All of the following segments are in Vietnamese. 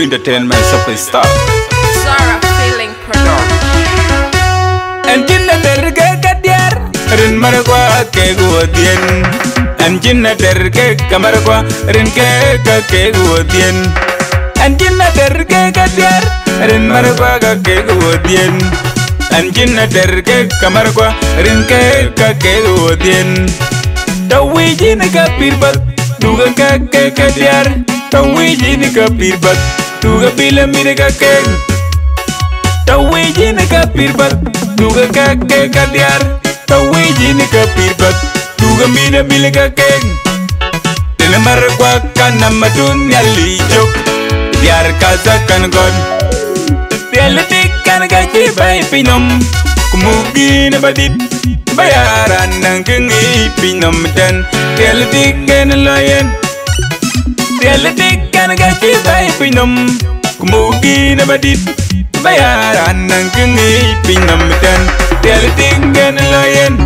Entertainment Superstar Sarah Feeling Production Anjinna derge kadyar Rin marwa ke guodien Anjinna derge kamarwa Rin ke ke guodien Anjinna derge kadyar Rin marwa ke guodien Anjinna derge kamarwa Rin ke ke guodien Dawiji ne kapirbat Duga ke ke kadyar Dawiji ne kapirbat Duga bila mire ka ke Tawi ni ka pirbat Duga ka ke ka diar Tawi ni ka pirbat Duga mina bila ka ke Tena maragwa ka na madun yali jok Diar ka sa kan gon Tiala tikan ka chibay pinom. Kumugi na badit. Bayaran ng kengi pinom dan Tiala tikan layan Tiala tikan ka chibay pinom Kumugi na badit bayaran ng kengi pinamitan tel tinggan layan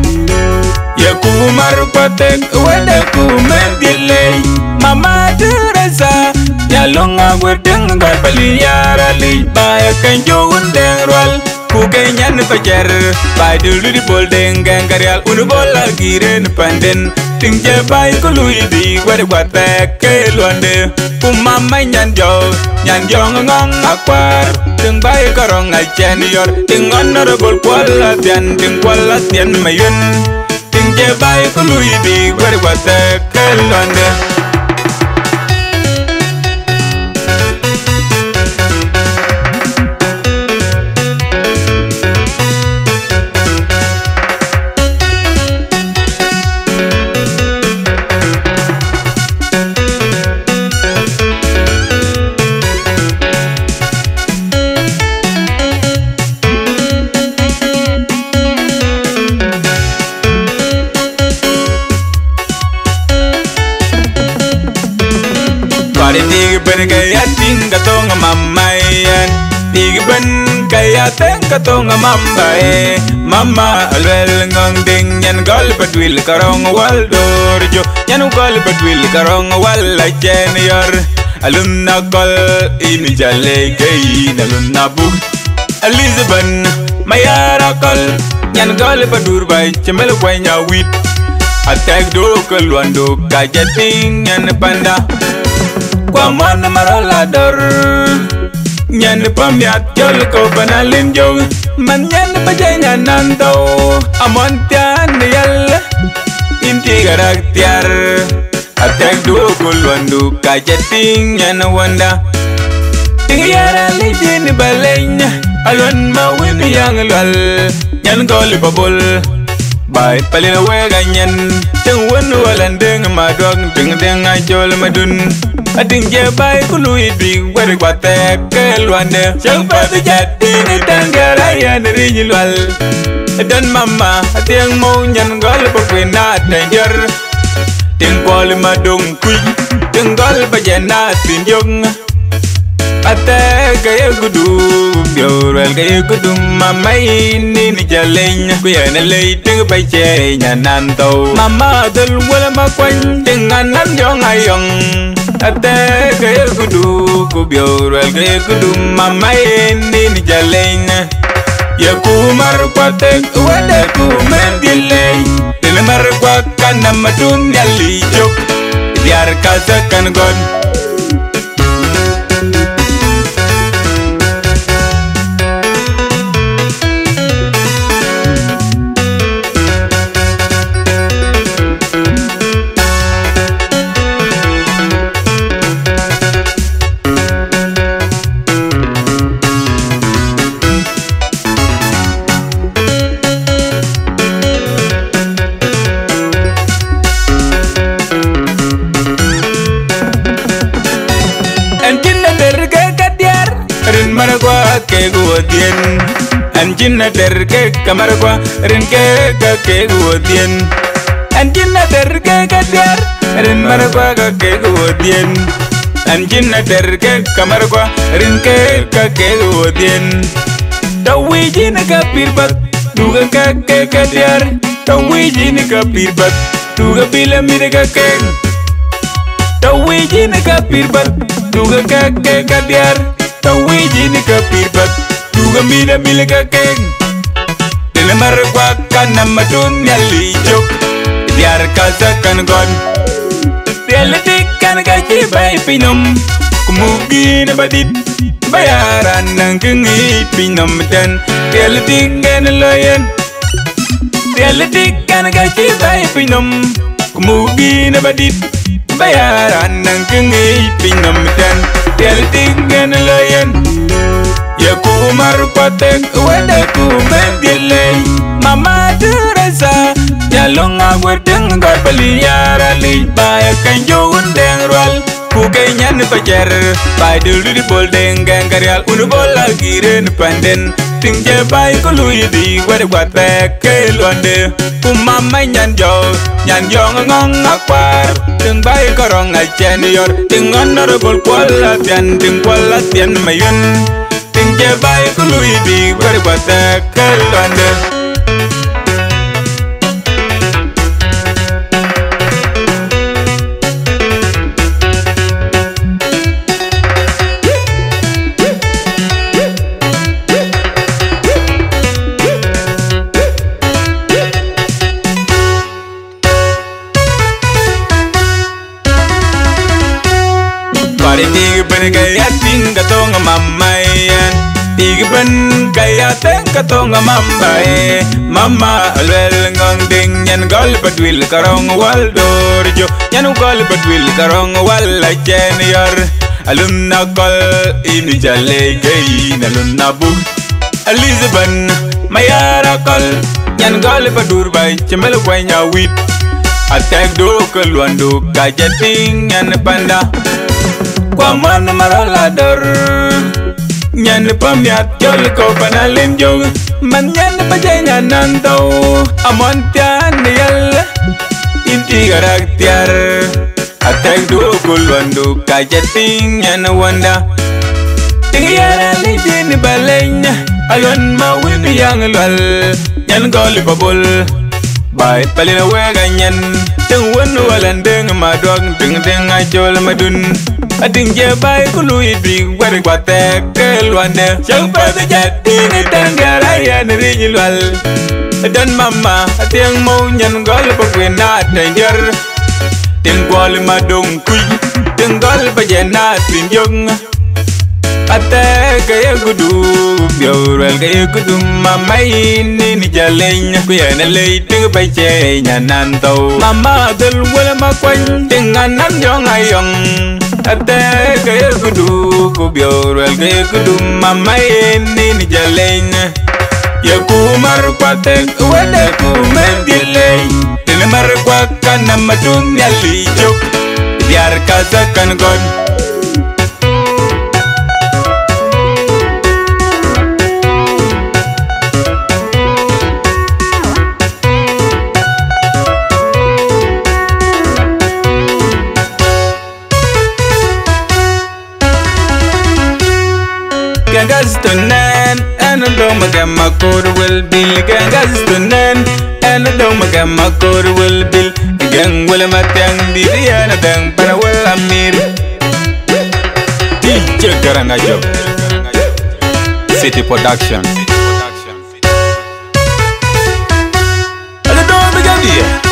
Ya ku marupatek wada ku mendilei Mama Teresa Ya longa wedeng gal paliyara li Baya kan jowun undeng rwal Ku kenyan pajar Bai dulu di bol deng, gang karyal Unu bola giren panden. Ting je jabai ko lui di wada watek ke luande Ku mama nyan jo Nyan jo ngong akwar. Ting bai karong ay chen yor. Ting honorable kuala tian, Ting kuala tian mayun Ting je jabai ko lui di wada watek ke luande gayatin katonga mamayan Igban kayaten tong mambae Mama alwel ngang ding nyan gol padwil karong wal dorjo Nyan gol padwil karong wal chen yor Alum na gol ini jale gayin alum na bu Elizabeth mayara kol yan gol padur bay cemel kwanya wit Attack do kalwando kajeting nyan panda kwa mwana marola dor nyan pamyat jol ko banalin jong man nyan pajanya nando. Amon tian yal. Inti garak tiar. Atek du kulwandu kajeting nyan wanda. Tingiyara lijin balenya alwan mawin yang lal. Nyan gol babol Bai palina wega nyen Ting wen walan ding madog Ding ding a jol madun Ading je bai kulu idwi wer kwa teke luande Chang pati jati ni tanggara ya ni nyilwal Dan mama Tiang mau nyan gol Pakwina tenjer Ting kwali madung kuy Ting gol tin yong Ate kaya gudu Biorel kaya gudu Mama ini ni jalenya Kuya na lay ting bay che Nya nanto Mama dal wala makwan Dengan nan yong ayong. Ate kaya gudu Ku biorel kaya gudu Mama ini ni jaleng. Ya ku marpatek wala ku mendilay Dila marpakan Nama dunia lijok Biar kasakan gon. Ke guodien Anjina terke kamaragwa rin ke ka ke guodien Anjina ka der rin mar kwa ka ke guodien Anjina terke kamaragwa rin ke ka ke guodien Tawi jina ka pirbat duga ka ke kadiar Tawi jina ka pirbat duga bila mire ka ke. Tawi jina ka pirbat duga kake kadiar tawiji ni kapirpat duga mila mile kake Dile mar kwa kana matun yali chok Diar kasa kan gon. Diale tikan kachi bay pinom, Kumugi na badit Bayaran ng kengi pinum dan Diale tikan layan Diale tikan kachi bay pinom, Kumugi na badit Bayaran ng kengi pinom dan Diale tikan layan Ya ku umar patek wada ku mendilei Mama Teresa Jalung wedeng deng gor li Baya kanjo undeng rwal Ku nyan pacar Bai dulu di bol deng gang Unu bola giren panden. Ting je bai ku lui di wada kwat ke luande Ku nyan jo Nyan jo ngong akwar. Ting bai korong achen yor Ting honorable kuala tian Ting kuala tian mayun Ting je bai ku lui di wada kwat pek ben kaya ting ka tonga mamayan Ig ben gaya tonga Mama alwel ngong ding nyan gol badwil karong wal dorjo. Nyan gol badwil karong wal la chenior Alun na gol ini jale gain alun na bu Elizabeth mayara gol. Nyan gol badur bay chemel kwenya wit Atek do kalwandu kajeting yan panda. Kwa man maralador nyan pamiat jol ko panalim jog man nyan pa jay nyan nandaw amon tian yal. Inti karakter atek dukul wandu kajating nyan wanda. Tingiyara lidin balenya alwan mawin yang lwal nyan gol babul Bai palina wega nyan. Ting wan walan ding madwag ding ding ajol madun Ading je bai kulu ibi Wari kwate kelwande Syang pata jadi ni tan tanggara ya niri nyilwal Dan mama Tiang mo nyan gol pakwena Tenjer Ting gol ma dong kui Ting gol pajena Tinjong Ate kaya kudu Biawal kaya kudu Mama ini ni jaleng Kuya na lei Ting pa che Nyanan tau Mama dal wala ma makwany ting anan yong ayong Ate kaya kudu Ku biawal kaya kudu Mama yeni ni jaleng Ya kumar marpatek Wada ku mendilay Tina marpakan Nama dunia lijok Biar kasakan God kaza kan gon جنجز تنان أنا لو مجمع مكور والبيل جنجز تنان أنا لو مجمع مكور والبيل جن ولا ما تندي أنا دن برا ولا مير DJ Garangajo City Production City Production. City Production City Production